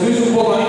Jesus, o povo